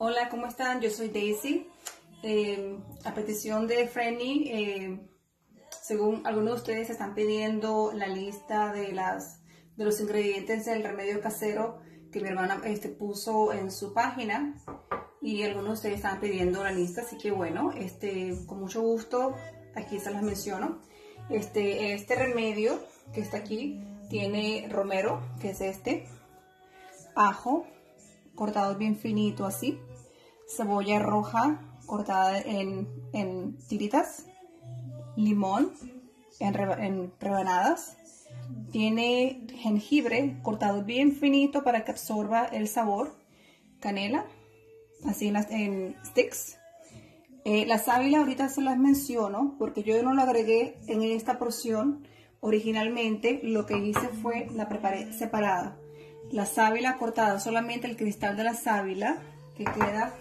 Hola, ¿cómo están? Yo soy Daisy. Eh, a petición de Frenny, eh, según algunos de ustedes están pidiendo la lista de, las, de los ingredientes del remedio casero que mi hermana este, puso en su página y algunos de ustedes están pidiendo la lista, así que bueno, este, con mucho gusto aquí se las menciono. Este, este remedio que está aquí tiene romero, que es este, ajo, cortado bien finito así, cebolla roja cortada en, tiritas, limón en, rebanadas, tiene jengibre cortado bien finito para que absorba el sabor, canela, así en, sticks. Eh, la ahorita se las menciono porque yo no la agregué en esta porción. Originalmente lo que hice fue la preparé separada. La sábila cortada, solamente el cristal de la sábila que queda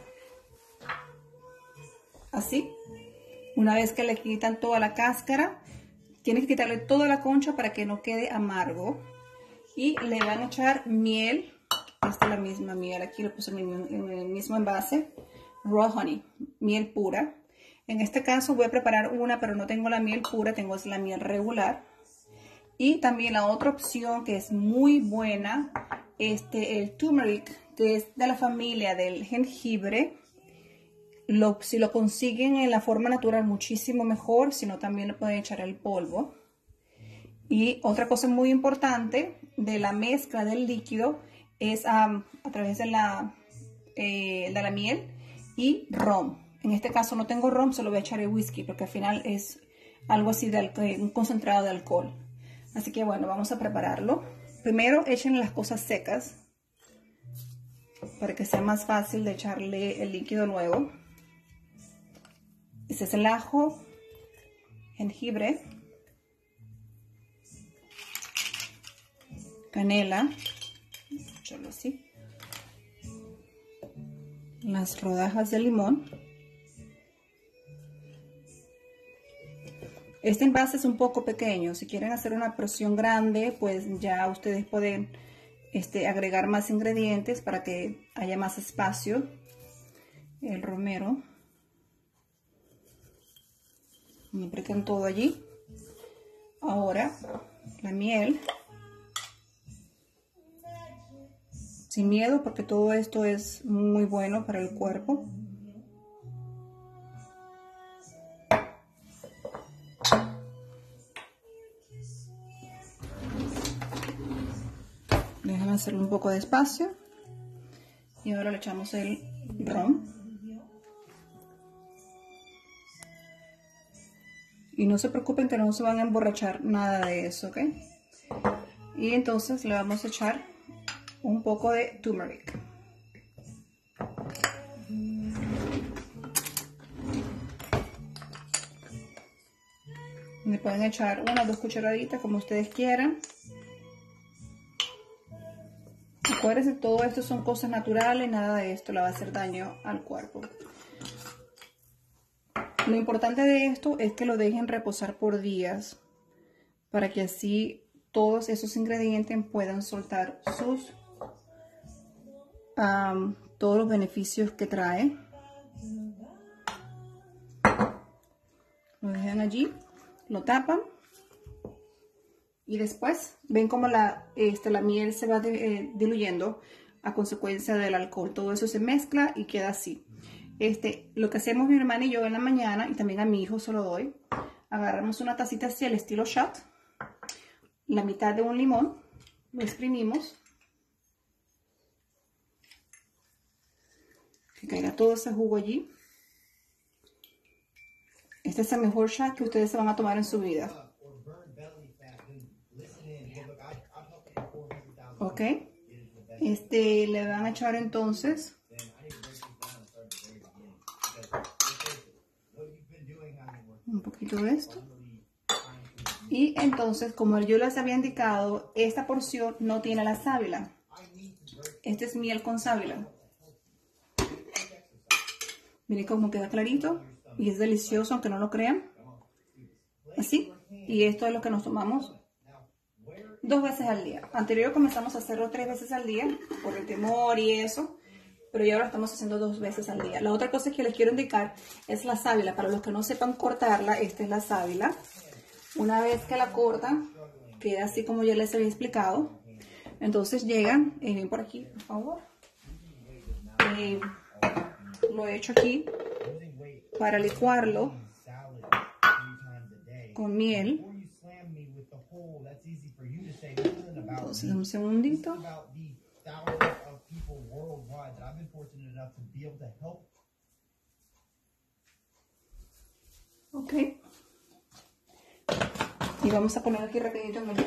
así. Una vez que le quitan toda la cáscara, tienen que quitarle toda la concha para que no quede amargo. Y le van a echar miel, esta es la misma miel, aquí lo puse en el mismo envase, raw honey, miel pura. En este caso voy a preparar una, pero no tengo la miel pura, tengo la miel regular. Y también la otra opción que es muy buena, este, el turmeric, que es de la familia del jengibre si lo consiguen en la forma natural, muchísimo mejor, si no también le pueden echar el polvo. Y otra cosa muy importante de la mezcla del líquido es a través de la, eh, de la miel y rom. En este caso no tengo rom, solo voy a echar el whisky porque al final es algo así de un concentrado de alcohol. Así que bueno, vamos a prepararlo. Primero echen las cosas secas para que sea más fácil de echarle el líquido nuevo. Este es el ajo, jengibre, canela, así, las rodajas de limón. Este envase es un poco pequeño, si quieren hacer una porción grande, pues ya ustedes pueden este, agregar más ingredientes para que haya más espacio. El romero. Me apretan todo allí. Ahora, la miel. Sin miedo porque todo esto es muy bueno para el cuerpo. Déjame hacerlo un poco despacio. Y ahora le echamos el ron. Y no se preocupen que no se van a emborrachar nada de eso, ¿ok? Y entonces le vamos a echar un poco de turmeric. Le pueden echar una o dos cucharaditas como ustedes quieran. Acuérdense, todo esto son cosas naturales, nada de esto le va a hacer daño al cuerpo. Lo importante de esto es que lo dejen reposar por días para que así todos esos ingredientes puedan soltar sus todos los beneficios que trae. Lo dejan allí, lo tapan y después ven como la, este, la miel se va eh, diluyendo a consecuencia del alcohol. Todo eso se mezcla y queda así. Este, lo que hacemos mi hermana y yo en la mañana, y también a mi hijo se lo doy, agarramos una tacita así al estilo shot, la mitad de un limón, lo exprimimos, que caiga todo ese jugo allí. Este es el mejor shot que ustedes se van a tomar en su vida. Ok. Este, le van a echar entonces un poquito de esto. Y entonces, como yo les había indicado, esta porción no tiene la sábila. Este es miel con sábila. Miren cómo queda clarito y es delicioso, aunque no lo crean. Así. Y esto es lo que nos tomamos dos veces al día. Anterior comenzamos a hacerlo tres veces al día por el temor y eso. pero ya ahora estamos haciendo dos veces al día. La otra cosa que les quiero indicar es la sábila. Para los que no sepan cortarla, esta es la sábila. Una vez que la cortan, queda así como ya les había explicado. Entonces llegan, eh, por aquí, por favor. Eh, lo he hecho aquí para licuarlo con miel. Entonces, un segundito. Ok. Y vamos a poner aquí rapidito en el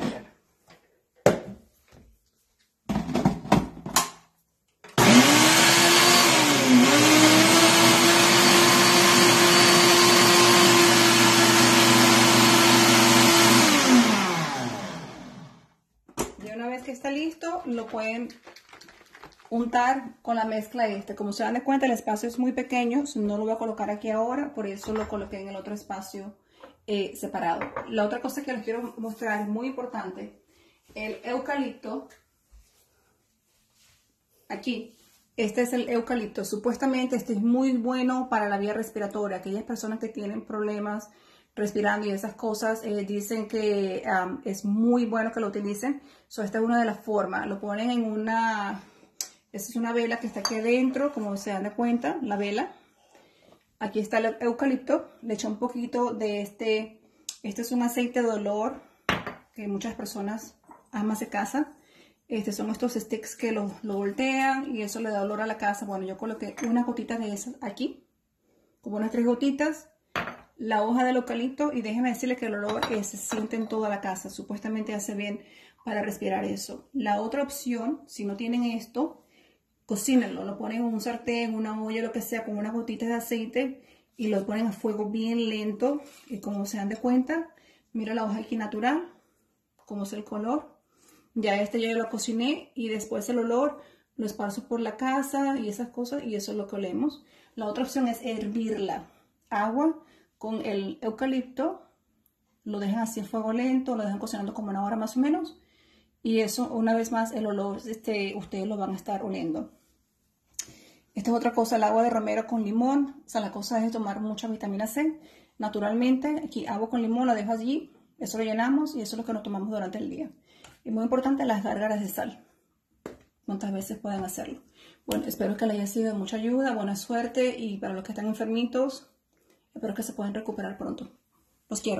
blender. está listo, lo pueden untar con la mezcla este. Como se dan de cuenta, el espacio es muy pequeño, no lo voy a colocar aquí ahora, por eso lo coloqué en el otro espacio eh, separado. La otra cosa que les quiero mostrar, muy importante, el eucalipto, aquí, este es el eucalipto. Supuestamente este es muy bueno para la vía respiratoria. Aquellas personas que tienen problemas respirando y esas cosas, eh, dicen que es muy bueno que lo utilicen. So, esta es una de las formas. Lo ponen en una, esta es una vela que está aquí adentro, como se dan de cuenta, la vela. Aquí está el eucalipto. Le echo un poquito de este, este es un aceite de olor que muchas personas aman de casa. Este son estos sticks que lo, lo voltean y eso le da olor a la casa. Bueno, yo coloqué una gotita de esas aquí, como unas tres gotitas la hoja del eucalipto y déjenme decirles que el olor se siente en toda la casa. Supuestamente hace bien para respirar eso. La otra opción, si no tienen esto, cocínenlo. Lo ponen en un sartén, una olla, lo que sea, con unas gotitas de aceite y lo ponen a fuego bien lento. Y como se dan de cuenta, mira la hoja aquí natural, como es el color. Ya este yo lo cociné y después el olor lo esparzo por la casa y esas cosas y eso es lo que olemos. La otra opción es hervirla. Agua con el eucalipto, lo dejan así a fuego lento, lo dejan cocinando como una hora más o menos. Y eso, una vez más, el olor, este, ustedes lo van a estar oliendo. Esta es otra cosa, el agua de romero con limón. O sea, la cosa es tomar mucha vitamina C. Naturalmente, aquí agua con limón, la dejo allí. Eso lo llenamos y eso es lo que nos tomamos durante el día. Y muy importante, las gárgaras de sal. ¿Cuántas veces pueden hacerlo? Bueno, espero que les haya sido de mucha ayuda, buena suerte y para los que están enfermitos, Espero que se puedan recuperar pronto. Los quiero.